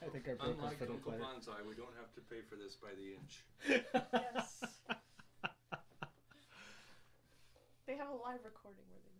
I think I broke Unlike fiddle Uncle player. Bonsai, we don't have to pay for this by the inch. Yes. they have a live recording where they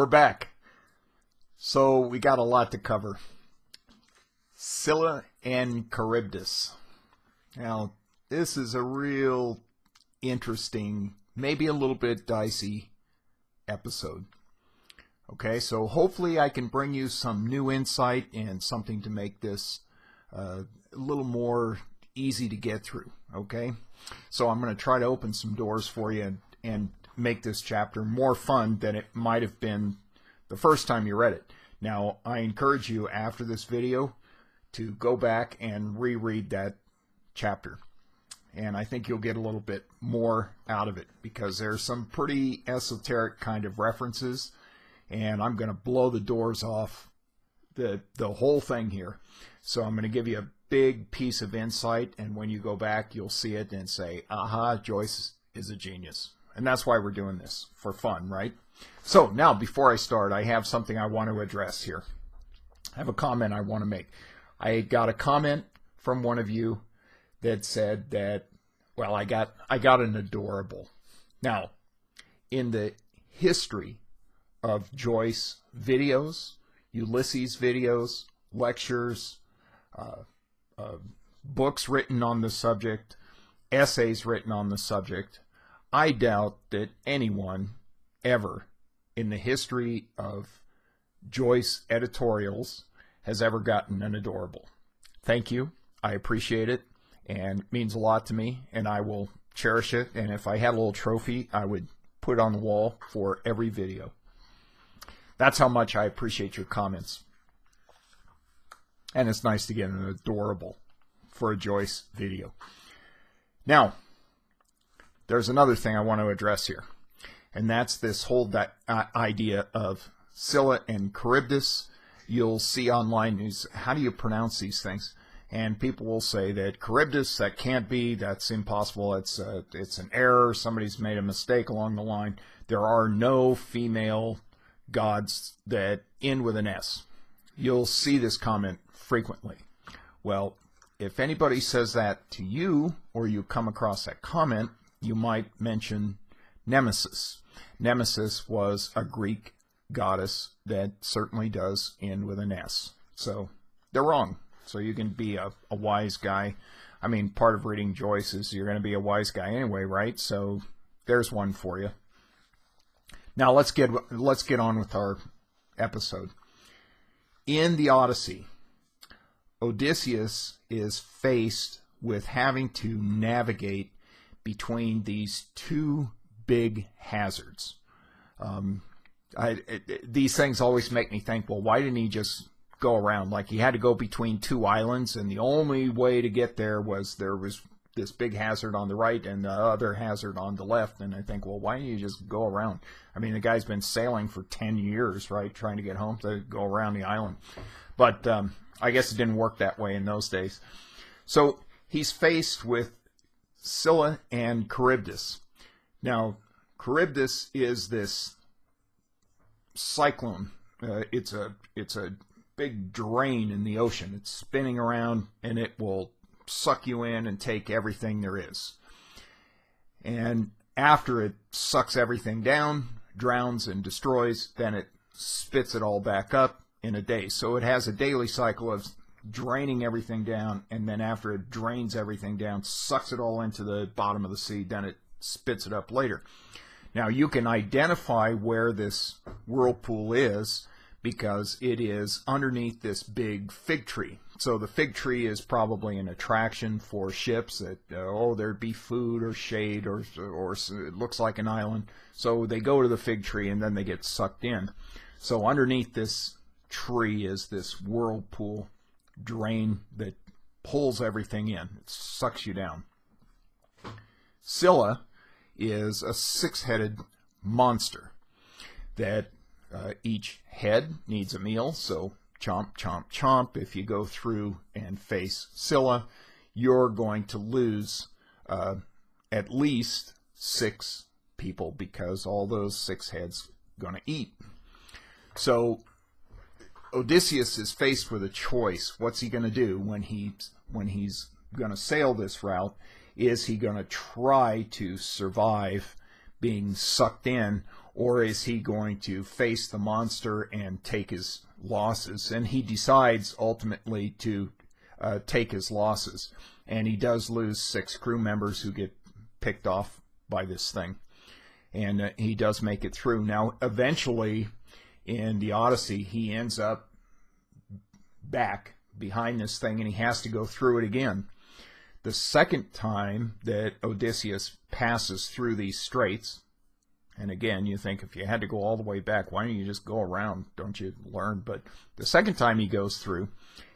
We're back. So we got a lot to cover. Scylla and Charybdis. Now, this is a real interesting, maybe a little bit dicey episode. Okay, so hopefully I can bring you some new insight and something to make this uh, a little more easy to get through. Okay, so I'm going to try to open some doors for you and, and make this chapter more fun than it might have been the first time you read it. Now, I encourage you after this video to go back and reread that chapter. And I think you'll get a little bit more out of it because there's some pretty esoteric kind of references. And I'm going to blow the doors off the, the whole thing here. So I'm going to give you a big piece of insight. And when you go back, you'll see it and say, aha, Joyce is a genius. And that's why we're doing this, for fun, right? So now, before I start, I have something I want to address here. I have a comment I want to make. I got a comment from one of you that said that, well, I got I got an adorable. Now, in the history of Joyce videos, Ulysses videos, lectures, uh, uh, books written on the subject, essays written on the subject, I doubt that anyone ever in the history of Joyce editorials has ever gotten an adorable. Thank you. I appreciate it and it means a lot to me and I will cherish it and if I had a little trophy I would put it on the wall for every video. That's how much I appreciate your comments. And it's nice to get an adorable for a Joyce video. Now, there's another thing I want to address here, and that's this whole that uh, idea of Scylla and Charybdis. You'll see online news. How do you pronounce these things? And people will say that Charybdis, that can't be, that's impossible, it's, uh, it's an error, somebody's made a mistake along the line. There are no female gods that end with an S. You'll see this comment frequently. Well, if anybody says that to you, or you come across that comment, you might mention Nemesis. Nemesis was a Greek goddess that certainly does end with an S. So they're wrong. So you can be a, a wise guy. I mean, part of reading Joyce is you're going to be a wise guy anyway, right? So there's one for you. Now let's get let's get on with our episode. In the Odyssey, Odysseus is faced with having to navigate between these two big hazards. Um, I, it, these things always make me think, well, why didn't he just go around? Like he had to go between two islands, and the only way to get there was there was this big hazard on the right and the other hazard on the left. And I think, well, why don't you just go around? I mean, the guy's been sailing for 10 years, right, trying to get home to go around the island. But um, I guess it didn't work that way in those days. So he's faced with Scylla and Charybdis. Now, Charybdis is this cyclone. Uh, it's a it's a big drain in the ocean. It's spinning around and it will suck you in and take everything there is. And after it sucks everything down, drowns and destroys, then it spits it all back up in a day. So it has a daily cycle of draining everything down, and then after it drains everything down, sucks it all into the bottom of the sea, then it spits it up later. Now you can identify where this whirlpool is because it is underneath this big fig tree. so the fig tree is probably an attraction for ships that uh, oh there'd be food or shade or or it looks like an island. So they go to the fig tree and then they get sucked in. So underneath this tree is this whirlpool drain that pulls everything in. It sucks you down. Scylla is a six-headed monster that uh, each head needs a meal, so chomp, chomp, chomp. If you go through and face Scylla, you're going to lose uh, at least six people because all those six heads going to eat. So Odysseus is faced with a choice. What's he going to do when he when he's going to sail this route? Is he going to try to survive being sucked in, or is he going to face the monster and take his losses? And he decides ultimately to uh, take his losses, and he does lose six crew members who get picked off by this thing, and uh, he does make it through. Now, eventually, in the Odyssey, he ends up back behind this thing, and he has to go through it again. The second time that Odysseus passes through these straits, and again, you think if you had to go all the way back, why don't you just go around? Don't you learn? But the second time he goes through,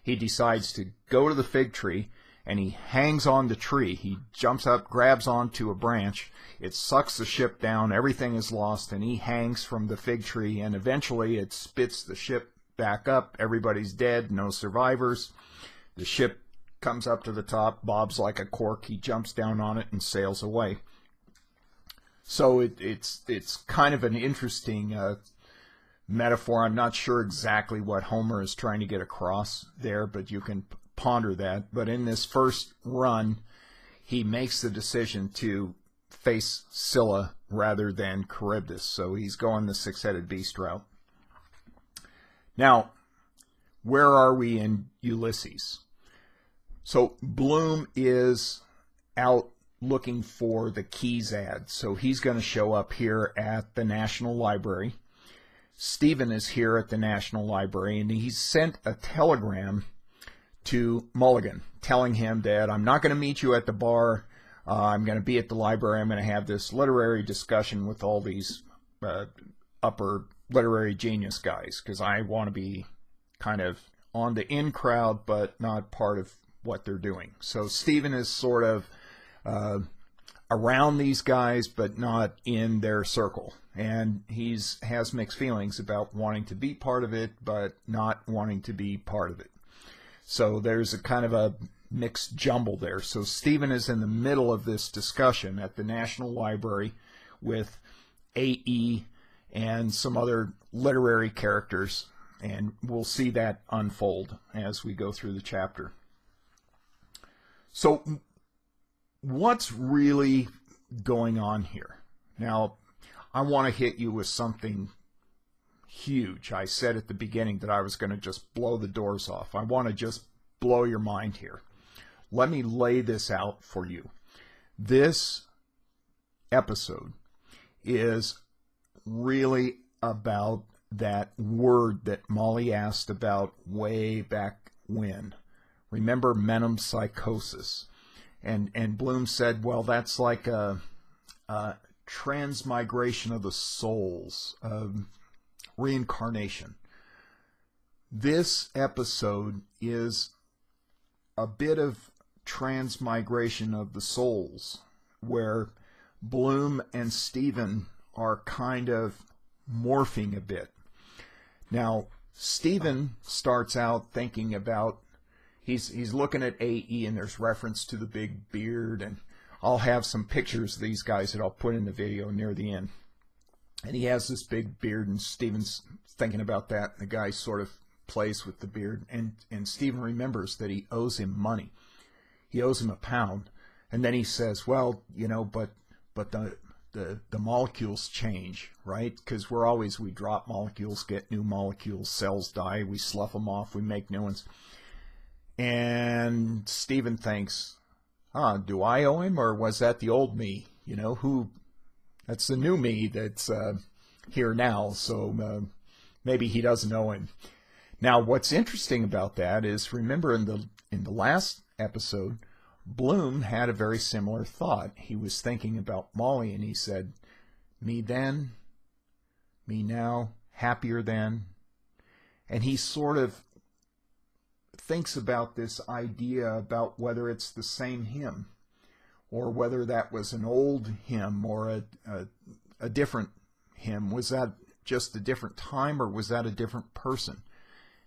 he decides to go to the fig tree and he hangs on the tree. He jumps up, grabs onto a branch. It sucks the ship down. Everything is lost, and he hangs from the fig tree. And eventually, it spits the ship back up. Everybody's dead. No survivors. The ship comes up to the top, bobs like a cork. He jumps down on it and sails away. So it, it's it's kind of an interesting uh, metaphor. I'm not sure exactly what Homer is trying to get across there, but you can ponder that. But in this first run, he makes the decision to face Scylla rather than Charybdis. So he's going the six-headed beast route. Now, where are we in Ulysses? So Bloom is out looking for the keys ad. So he's going to show up here at the National Library. Stephen is here at the National Library, and he's sent a telegram to Mulligan telling him that I'm not going to meet you at the bar. Uh, I'm going to be at the library. I'm going to have this literary discussion with all these uh, upper literary genius guys because I want to be kind of on the in crowd, but not part of what they're doing. So Stephen is sort of uh, around these guys, but not in their circle. And he's has mixed feelings about wanting to be part of it, but not wanting to be part of it. So there's a kind of a mixed jumble there. So Stephen is in the middle of this discussion at the National Library with AE and some other literary characters, and we'll see that unfold as we go through the chapter. So, what's really going on here? Now, I want to hit you with something huge. I said at the beginning that I was going to just blow the doors off. I want to just blow your mind here. Let me lay this out for you. This episode is really about that word that Molly asked about way back when remember metempsychosis. And, and Bloom said, well, that's like a, a transmigration of the souls, reincarnation. This episode is a bit of transmigration of the souls, where Bloom and Stephen are kind of morphing a bit. Now, Stephen starts out thinking about he's he's looking at AE and there's reference to the big beard and I'll have some pictures of these guys that I'll put in the video near the end. And he has this big beard and Stephen's thinking about that and the guy sort of plays with the beard and and Stephen remembers that he owes him money. He owes him a pound and then he says, "Well, you know, but but the the, the molecules change, right? Because we're always, we drop molecules, get new molecules, cells die, we slough them off, we make new ones. And Stephen thinks, huh, do I owe him or was that the old me? You know, who, that's the new me that's uh, here now, so uh, maybe he doesn't know him. Now, what's interesting about that is remember in the in the last episode, Bloom had a very similar thought. He was thinking about Molly and he said, "Me then, me now, happier than." And he sort of thinks about this idea about whether it's the same him or whether that was an old him or a, a, a different him. Was that just a different time or was that a different person?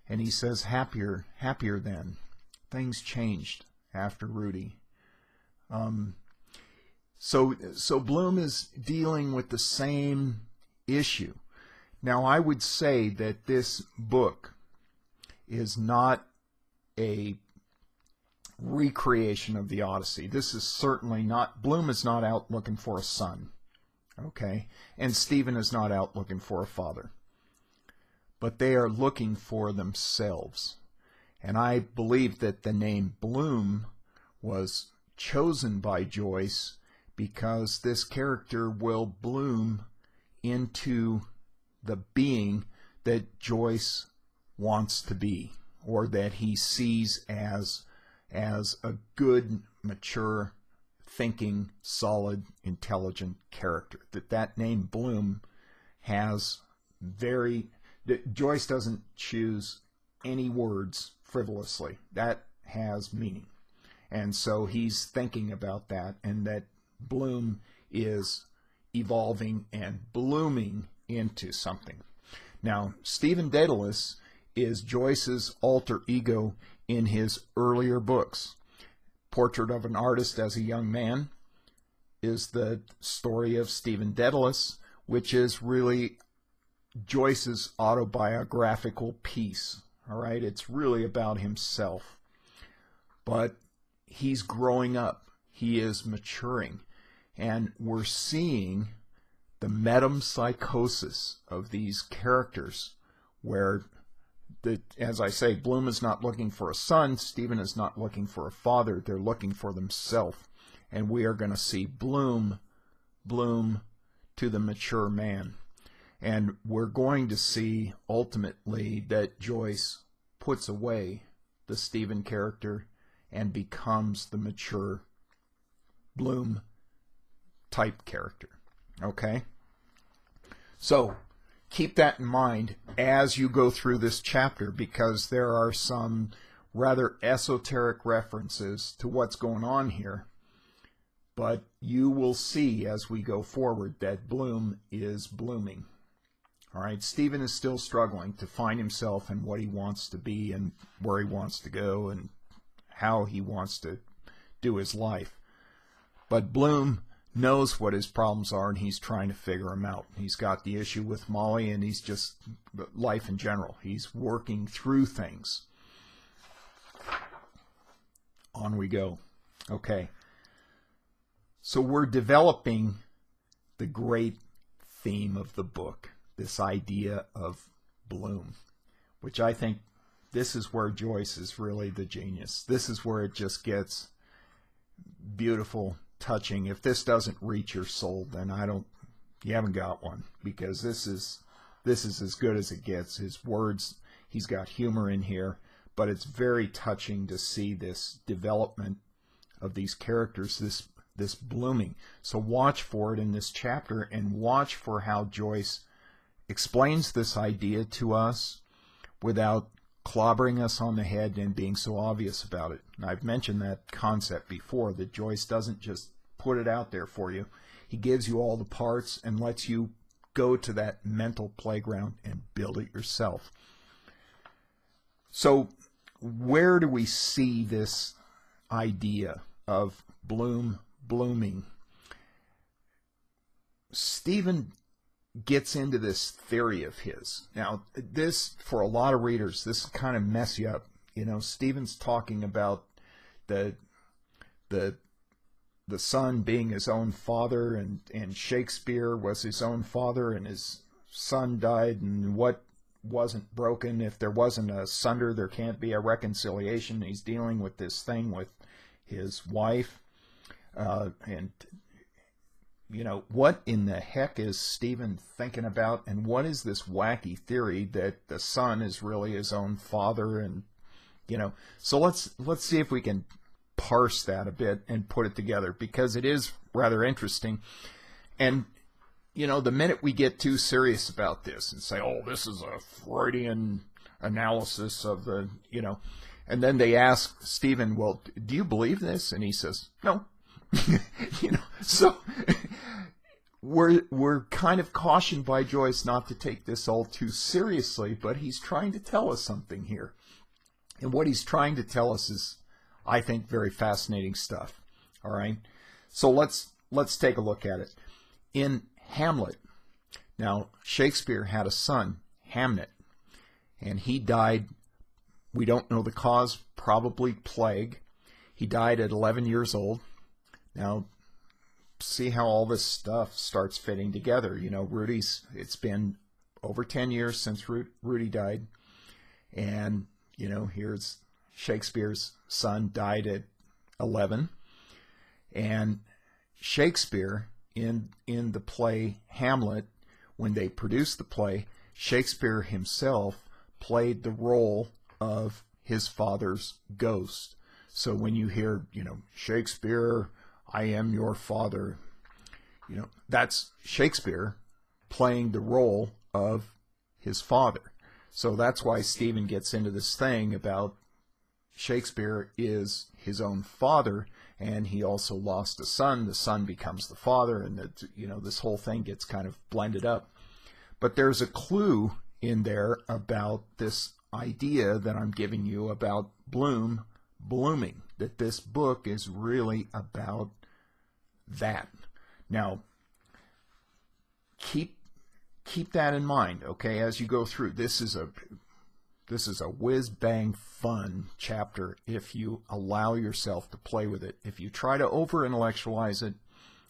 And he says, happier, happier then. Things changed after Rudy. Um, so, so Bloom is dealing with the same issue. Now, I would say that this book is not a recreation of the Odyssey. This is certainly not, Bloom is not out looking for a son, okay? And Stephen is not out looking for a father. But they are looking for themselves. And I believe that the name Bloom was chosen by Joyce because this character will bloom into the being that Joyce wants to be or that he sees as as a good, mature, thinking, solid, intelligent character. That that name Bloom has very. Joyce doesn't choose any words frivolously. That has meaning, and so he's thinking about that, and that Bloom is evolving and blooming into something. Now, Stephen Dedalus is Joyce's alter ego in his earlier books. Portrait of an Artist as a Young Man is the story of Stephen Dedalus, which is really Joyce's autobiographical piece. All right, it's really about himself. But he's growing up, he is maturing, and we're seeing the metempsychosis of these characters where that, as I say, Bloom is not looking for a son. Stephen is not looking for a father. They're looking for themselves. And we are going to see Bloom bloom to the mature man. And we're going to see ultimately that Joyce puts away the Stephen character and becomes the mature Bloom type character. Okay? So, keep that in mind as you go through this chapter because there are some rather esoteric references to what's going on here. But you will see as we go forward that Bloom is blooming. All right, Stephen is still struggling to find himself and what he wants to be and where he wants to go and how he wants to do his life. But Bloom knows what his problems are and he's trying to figure them out. He's got the issue with Molly and he's just life in general. He's working through things. On we go. Okay. So we're developing the great theme of the book, this idea of bloom, which I think this is where Joyce is really the genius. This is where it just gets beautiful touching. If this doesn't reach your soul, then I don't. You haven't got one because this is this is as good as it gets. His words, he's got humor in here, but it's very touching to see this development of these characters, this this blooming. So watch for it in this chapter and watch for how Joyce explains this idea to us without clobbering us on the head and being so obvious about it. And I've mentioned that concept before that Joyce doesn't just put it out there for you. He gives you all the parts and lets you go to that mental playground and build it yourself. So, where do we see this idea of bloom blooming? Stephen gets into this theory of his. Now, this, for a lot of readers, this kind of mess you up. You know, Stephen's talking about the the the son being his own father and, and Shakespeare was his own father and his son died and what wasn't broken if there wasn't a sunder there can't be a reconciliation he's dealing with this thing with his wife uh, and you know, what in the heck is Stephen thinking about? And what is this wacky theory that the son is really his own father? And, you know, so let's, let's see if we can parse that a bit and put it together because it is rather interesting. And, you know, the minute we get too serious about this and say, oh, this is a Freudian analysis of the, you know, and then they ask Stephen, well, do you believe this? And he says, no. you know, so we're we're kind of cautioned by Joyce not to take this all too seriously, but he's trying to tell us something here. And what he's trying to tell us is I think very fascinating stuff. All right? So let's let's take a look at it. In Hamlet. Now, Shakespeare had a son, Hamnet, and he died we don't know the cause, probably plague. He died at 11 years old. Now, see how all this stuff starts fitting together. You know, Rudy's, it's been over 10 years since Rudy died. And, you know, here's Shakespeare's son died at 11. And Shakespeare, in, in the play Hamlet, when they produced the play, Shakespeare himself played the role of his father's ghost. So when you hear, you know, Shakespeare, I am your father, you know, that's Shakespeare playing the role of his father. So that's why Stephen gets into this thing about Shakespeare is his own father, and he also lost a son. The son becomes the father, and that you know this whole thing gets kind of blended up. But there's a clue in there about this idea that I'm giving you about Bloom blooming, that this book is really about that. Now, keep keep that in mind, okay, as you go through. This is a this is a whiz bang fun chapter if you allow yourself to play with it. If you try to over intellectualize it,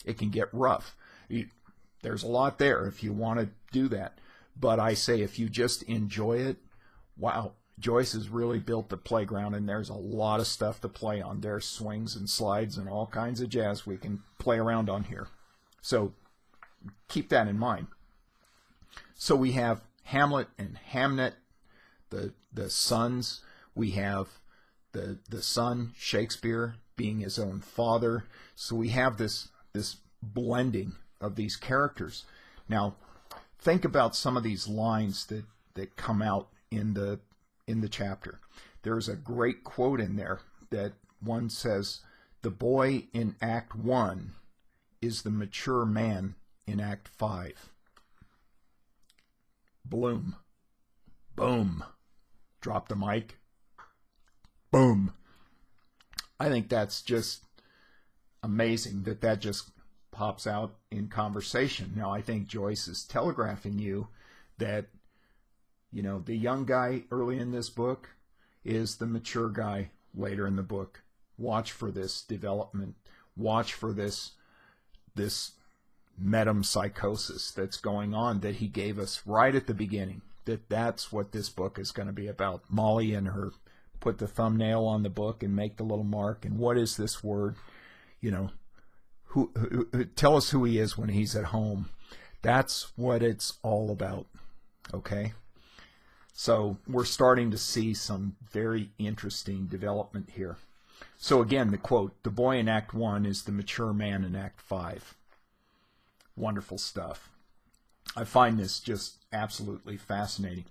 it can get rough. You, there's a lot there if you want to do that. But I say if you just enjoy it, wow, Joyce has really built the playground, and there's a lot of stuff to play on. There's swings and slides and all kinds of jazz we can play around on here. So keep that in mind. So we have Hamlet and Hamnet, the the sons. We have the the son Shakespeare being his own father. So we have this this blending of these characters. Now, think about some of these lines that that come out in the in the chapter. There's a great quote in there that one says, "The boy in Act One is the mature man in Act 5. Bloom, boom, drop the mic, boom. I think that's just amazing that that just pops out in conversation. Now, I think Joyce is telegraphing you that you know, the young guy early in this book is the mature guy later in the book. Watch for this development. Watch for this this metempsychosis that's going on that he gave us right at the beginning. That that's what this book is going to be about. Molly and her put the thumbnail on the book and make the little mark. And what is this word? You know, who, who, who tell us who he is when he's at home. That's what it's all about. Okay. So we're starting to see some very interesting development here. So again, the quote, the boy in Act 1 is the mature man in Act 5. Wonderful stuff. I find this just absolutely fascinating.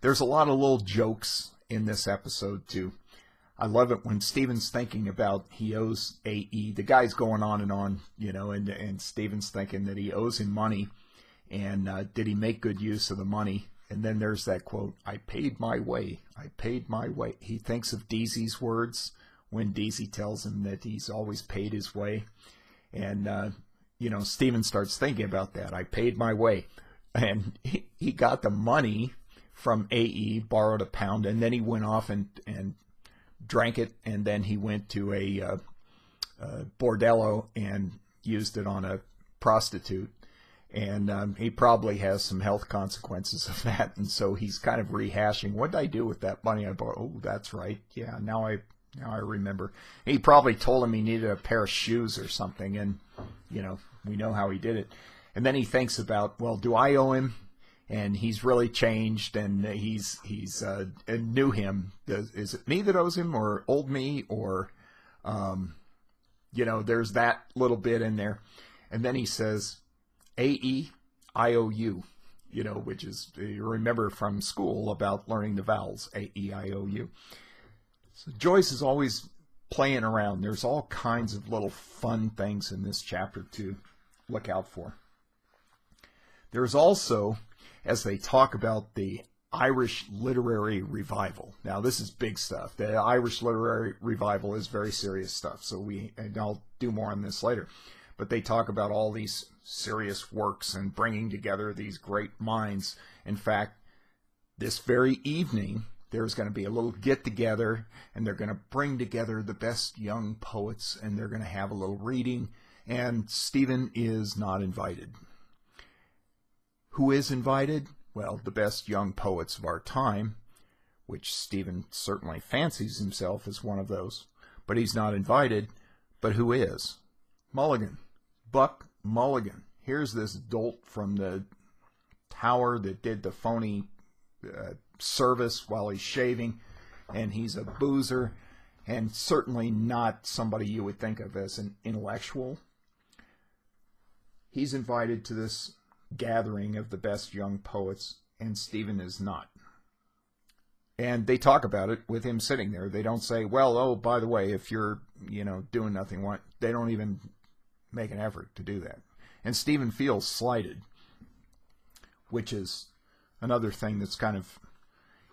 There's a lot of little jokes in this episode too. I love it when Stephen's thinking about he owes AE. The guy's going on and on, you know, and and Stephen's thinking that he owes him money, and uh, did he make good use of the money? And then there's that quote, I paid my way. I paid my way. He thinks of Deasy's words when Deasy tells him that he's always paid his way. And, uh, you know, Stephen starts thinking about that. I paid my way. And he, he got the money from AE, borrowed a pound, and then he went off and, and drank it. And then he went to a, uh, uh, bordello and used it on a prostitute and um, he probably has some health consequences of that. And so he's kind of rehashing, what did I do with that money I bought? Oh, that's right. Yeah, now I now I remember. He probably told him he needed a pair of shoes or something, and you know we know how he did it. And then he thinks about, well, do I owe him? And he's really changed, and he's he's uh, new him. Is it me that owes him, or old me, or um, you know, there's that little bit in there. And then he says, A E I O U, you know, which is, you remember from school about learning the vowels, A E I O U. So Joyce is always playing around. There's all kinds of little fun things in this chapter to look out for. There's also, as they talk about the Irish literary revival. Now, this is big stuff. The Irish literary revival is very serious stuff. So we, and I'll do more on this later. But they talk about all these serious works and bringing together these great minds. In fact, this very evening, there's going to be a little get together and they're going to bring together the best young poets and they're going to have a little reading. And Stephen is not invited. Who is invited? well, the best young poets of our time, which Stephen certainly fancies himself as one of those, but he's not invited. But who is? Mulligan. Buck Mulligan. Here's this dolt from the tower that did the phony uh, service while he's shaving, and he's a boozer, and certainly not somebody you would think of as an intellectual. He's invited to this gathering of the best young poets, and Stephen is not. And they talk about it with him sitting there. They don't say, "Well, oh, by the way, if you're, you know, doing nothing, what?" They don't even make an effort to do that. And Stephen feels slighted, which is another thing that's kind of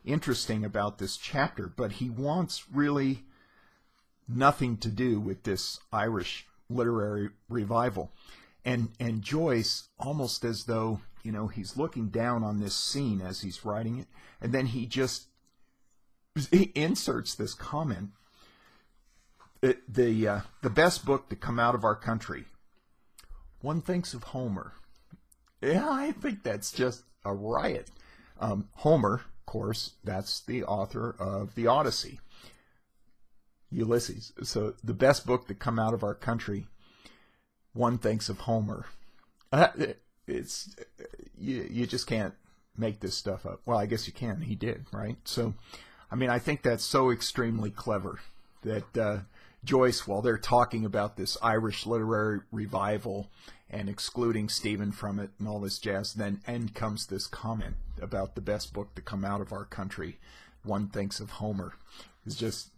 interesting about this chapter. But he wants really nothing to do with this Irish literary revival and and Joyce almost as though you know he's looking down on this scene as he's writing it, and then he just he inserts this comment. It, the uh, the best book to come out of our country. One thinks of Homer. Yeah, I think that's just a riot. Um, Homer, of course, that's the author of the Odyssey. Ulysses. So the best book to come out of our country one thinks of Homer. Uh, it's you, you just can't make this stuff up. Well, I guess you can. He did, right? So, I mean, I think that's so extremely clever that uh, Joyce, while they're talking about this Irish literary revival and excluding Stephen from it and all this jazz, then end comes this comment about the best book to come out of our country. One thinks of Homer. It's just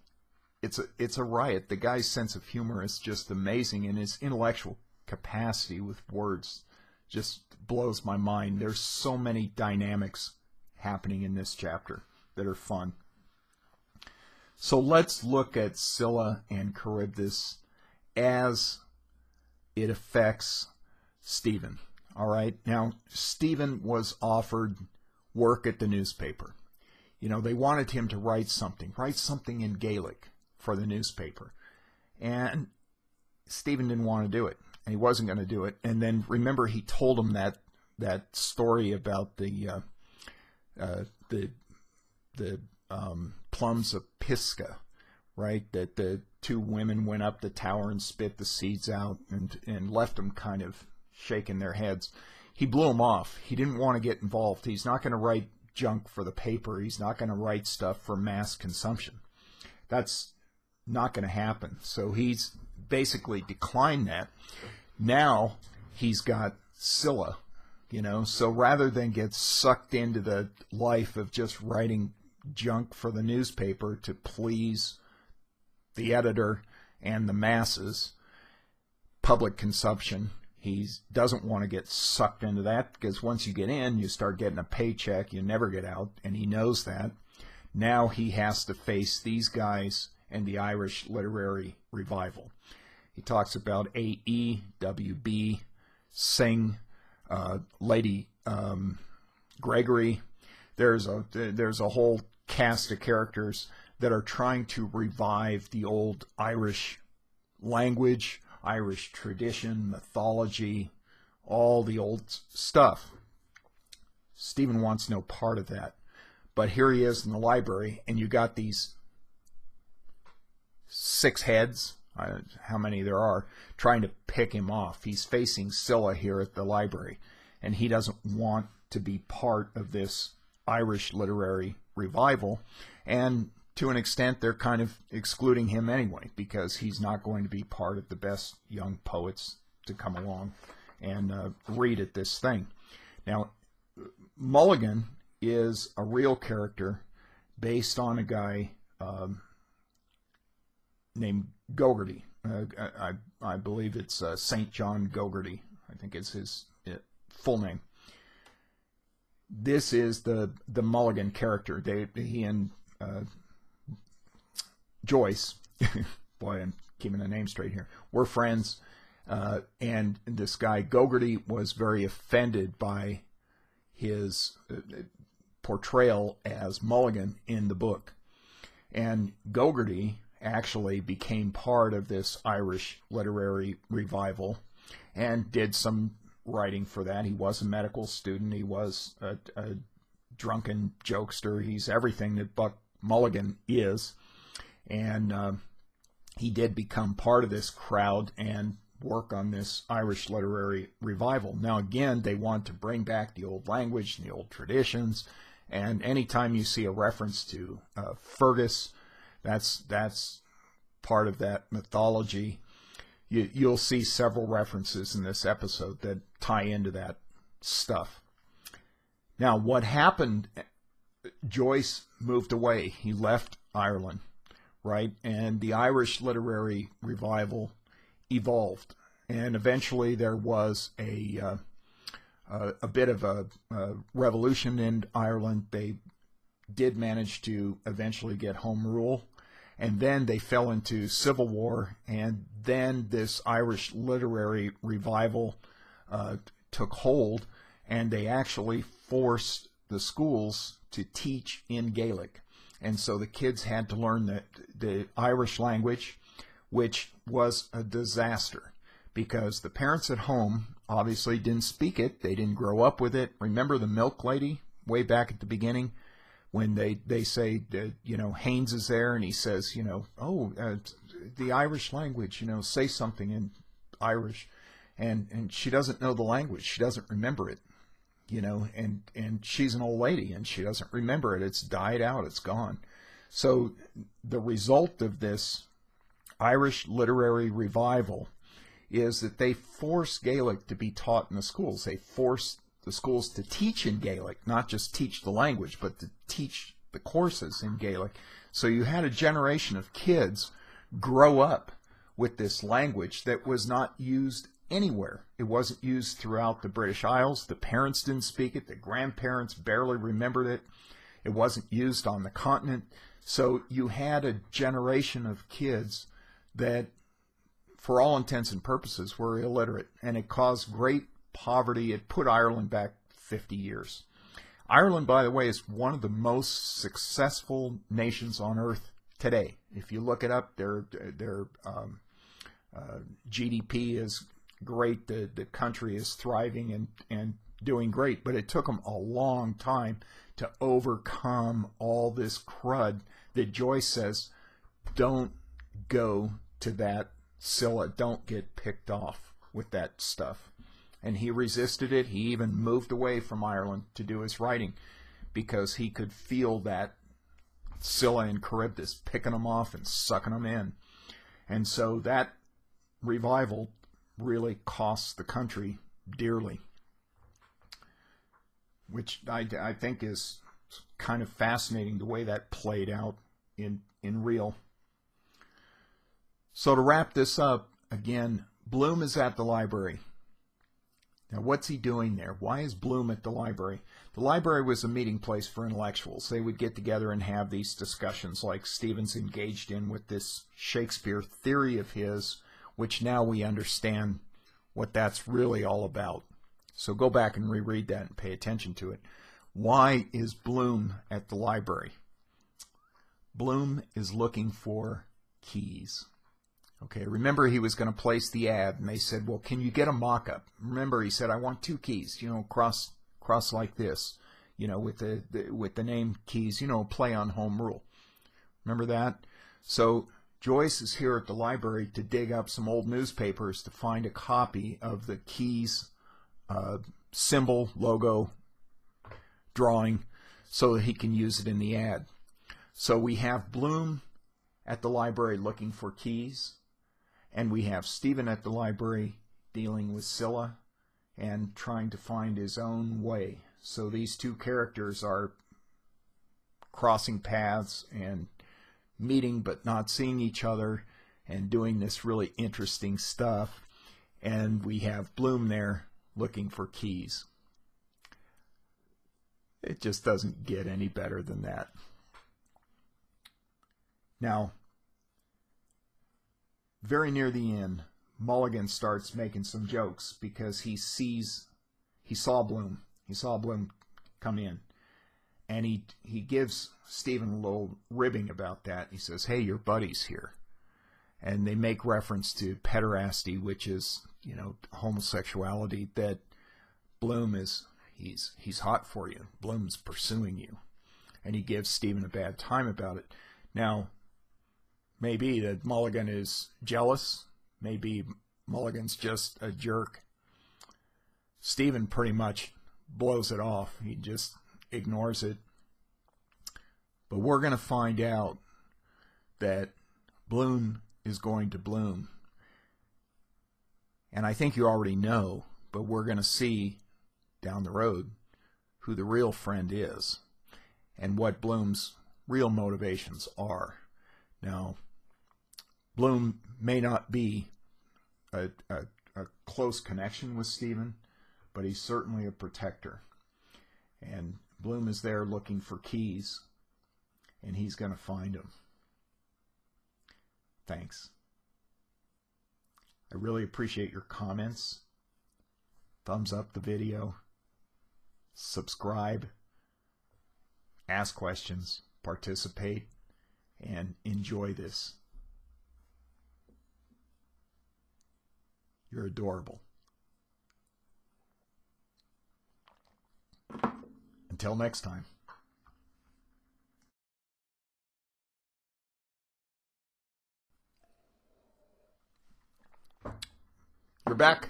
it's a it's a riot. The guy's sense of humor is just amazing, and his intellectual capacity with words just blows my mind. There's so many dynamics happening in this chapter that are fun. So let's look at Scylla and Charybdis as it affects Stephen. All right. Now, Stephen was offered work at the newspaper. You know, they wanted him to write something, write something in Gaelic for the newspaper. And Stephen didn't want to do it and he wasn't going to do it. And then remember, he told him that that story about the uh, uh, the the um, plums of Pisgah, right? That the two women went up the tower and spit the seeds out and and left them kind of shaking their heads. He blew them off. He didn't want to get involved. He's not going to write junk for the paper. He's not going to write stuff for mass consumption. That's not going to happen. So he's basically declined that. Now he's got Scylla, you know. So rather than get sucked into the life of just writing junk for the newspaper to please the editor and the masses, public consumption, he doesn't want to get sucked into that because once you get in, you start getting a paycheck, you never get out, and he knows that. Now he has to face these guys and the Irish literary revival. He talks about AE, WB, Synge, uh, Lady um, Gregory. There's a there's a whole cast of characters that are trying to revive the old Irish language, Irish tradition, mythology, all the old stuff. Stephen wants no part of that. But here he is in the library, and you got these six heads uh, how many there are, trying to pick him off. He's facing Scylla here at the library, and he doesn't want to be part of this Irish literary revival. And to an extent, they're kind of excluding him anyway because he's not going to be part of the best young poets to come along and uh, read at this thing. Now, Mulligan is a real character based on a guy um, named Gogarty. Uh, I, I believe it's uh, St. John Gogarty. I think it's his uh, full name. This is the the Mulligan character. They, he and uh, Joyce, boy, I'm keeping the name straight here. We're friends, uh, and this guy Gogarty was very offended by his uh, portrayal as Mulligan in the book, and Gogarty actually became part of this Irish literary revival and did some writing for that. He was a medical student. He was a, a drunken jokester. He's everything that Buck Mulligan is and uh, he did become part of this crowd and work on this Irish literary revival. Now, again, they want to bring back the old language and the old traditions. And anytime you see a reference to uh, Fergus, that's that's part of that mythology. You, you'll see several references in this episode that tie into that stuff. Now, what happened? Joyce moved away. He left Ireland right? And the Irish literary revival evolved, and eventually there was a uh, uh, a bit of a, a, revolution in Ireland. They did manage to eventually get home rule, and then they fell into civil war, and then this Irish literary revival uh, took hold, and they actually forced the schools to teach in Gaelic and so the kids had to learn the, the Irish language, which was a disaster because the parents at home obviously didn't speak it. They didn't grow up with it. Remember the milk lady way back at the beginning when they, they say, that, you know, Haines is there and he says, you know, oh, uh, the Irish language, you know, say something in Irish. And, and she doesn't know the language. She doesn't remember it you know, and and she's an old lady and she doesn't remember it. It's died out. It's gone. So the result of this Irish literary revival is that they force Gaelic to be taught in the schools. They force the schools to teach in Gaelic, not just teach the language, but to teach the courses in Gaelic. So you had a generation of kids grow up with this language that was not used anywhere. It wasn't used throughout the British Isles. The parents didn't speak it. The grandparents barely remembered it. It wasn't used on the continent. So you had a generation of kids that, for all intents and purposes, were illiterate. And it caused great poverty. It put Ireland back 50 years. Ireland, by the way, is one of the most successful nations on earth today. If you look it up, their their um, uh, GDP is great. The, the country is thriving and, and doing great, but it took them a long time to overcome all this crud that Joyce says, don't go to that Scylla. Don't get picked off with that stuff. And he resisted it. He even moved away from Ireland to do his writing because he could feel that Scylla and Charybdis picking them off and sucking them in. And so that revival really costs the country dearly, which I, I think is kind of fascinating the way that played out in, in real. So to wrap this up, again, Bloom is at the library. Now, what's he doing there? Why is Bloom at the library? The library was a meeting place for intellectuals. They would get together and have these discussions like Stephen's engaged in with this Shakespeare theory of his which now we understand what that's really all about. So go back and reread that and pay attention to it. Why is Bloom at the library? Bloom is looking for keys. Okay, remember he was going to place the ad, and they said, "Well, can you get a mock-up?" Remember, he said, "I want two keys. You know, cross cross like this. You know, with the, the with the name keys. You know, play on home rule. Remember that? So Joyce is here at the library to dig up some old newspapers to find a copy of the Keys uh, symbol, logo, drawing, so that he can use it in the ad. So we have Bloom at the library looking for keys, and we have Stephen at the library dealing with Scylla and trying to find his own way. So these two characters are crossing paths and meeting but not seeing each other and doing this really interesting stuff. And we have Bloom there looking for keys. It just doesn't get any better than that. Now, very near the end, Mulligan starts making some jokes because he sees, he saw Bloom. He saw Bloom come in. And he he gives Stephen a little ribbing about that. He says, "Hey, your buddy's here," and they make reference to pederasty, which is you know homosexuality. That Bloom is he's he's hot for you. Bloom's pursuing you, and he gives Stephen a bad time about it. Now, maybe that Mulligan is jealous. Maybe Mulligan's just a jerk. Stephen pretty much blows it off. He just ignores it. But we're going to find out that Bloom is going to bloom. And I think you already know, but we're going to see down the road who the real friend is and what Bloom's real motivations are. Now, Bloom may not be a, a, a close connection with Stephen, but he's certainly a protector. And Bloom is there looking for keys, and he's going to find them. Thanks. I really appreciate your comments. Thumbs up the video. Subscribe. Ask questions. Participate. And enjoy this. You're adorable. Until next time. You're back.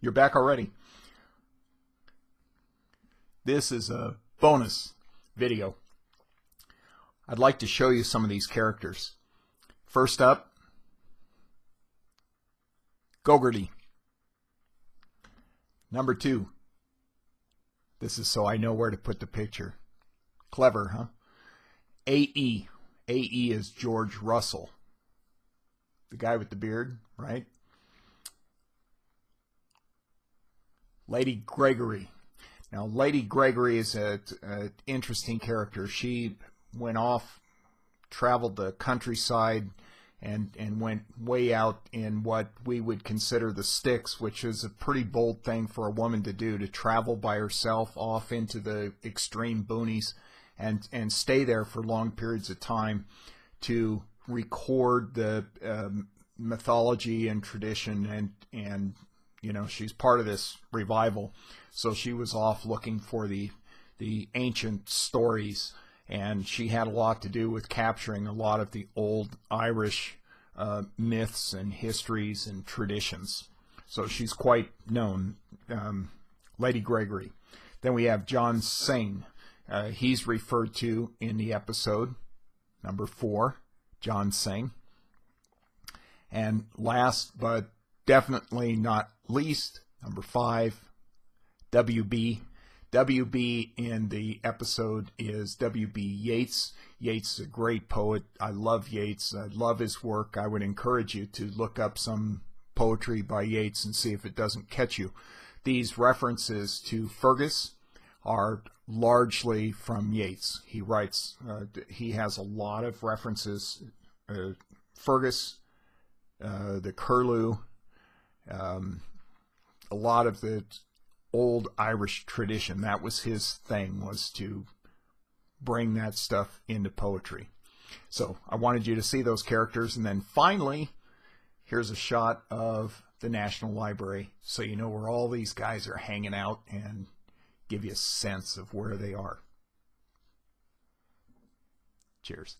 You're back already. This is a bonus video. I'd like to show you some of these characters. First up, Gogarty. Number two, this is so I know where to put the picture. Clever, huh? A.E. A.E. is George Russell. The guy with the beard, right? Lady Gregory. Now, Lady Gregory is an interesting character. She went off, traveled the countryside, and, and went way out in what we would consider the sticks, which is a pretty bold thing for a woman to do, to travel by herself off into the extreme boonies and, and stay there for long periods of time to record the um, mythology and tradition and, and you know she's part of this revival. So she was off looking for the the ancient stories and she had a lot to do with capturing a lot of the old Irish uh, myths and histories and traditions. So she's quite known um, Lady Gregory. Then we have John Synge uh, he's referred to in the episode number four John Synge and last but definitely not least, number five, WB. WB in the episode is W.B. Yeats. Yeats is a great poet. I love Yeats. I love his work. I would encourage you to look up some poetry by Yeats and see if it doesn't catch you. These references to Fergus are largely from Yeats. He writes, uh, he has a lot of references. Uh, Fergus, uh, the Curlew, um, a lot of the old Irish tradition. That was his thing, was to bring that stuff into poetry. So I wanted you to see those characters. And then finally, here's a shot of the National Library so you know where all these guys are hanging out and give you a sense of where they are. Cheers.